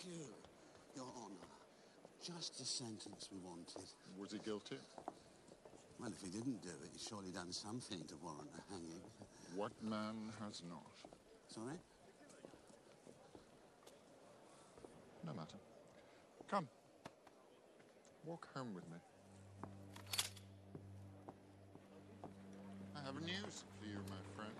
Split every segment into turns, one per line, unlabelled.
Thank you, Your Honour. Just the sentence we wanted.
Was he guilty?
Well, if he didn't do it, he's surely done something to warrant a hanging.
What man has not?
Sorry?
No matter. Come. Walk home with me. I have news for you, my friend.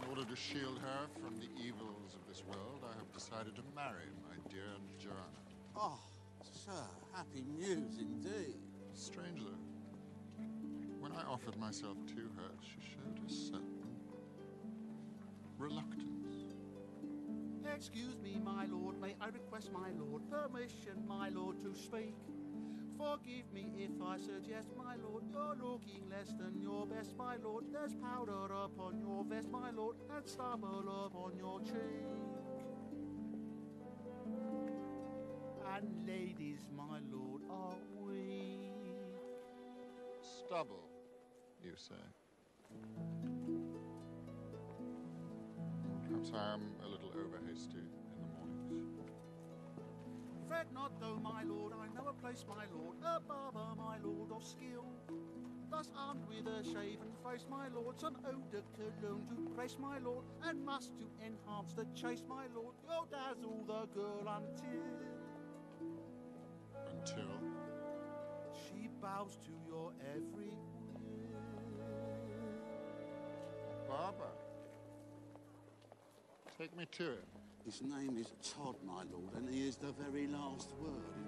In order to shield her from the evils of this world, I have decided to marry my dear Joanna.
Oh, sir, happy news indeed.
Strangely, when I offered myself to her, she showed a certain reluctance.
Excuse me, my lord, may I request, my lord, permission, my lord, to speak? Forgive me if I suggest, my lord, you're looking less than your best, my lord. There's powder upon your vest, my lord, and stubble upon your cheek. And ladies, my lord, are we?
Stubble, you say? Perhaps I am a little over hasty in the mornings.
Fret not though, my lord, I know a place, my lord, a barber, my lord, of skill. Thus armed with a shaven face, my lord, some eau de cologne to grace, my lord, and must to enhance the chase, my lord, you'll dazzle the girl until
Until
she bows to your every will.
Barber. Take me to it.
His name is Todd, my lord, and he is the very last word in barbers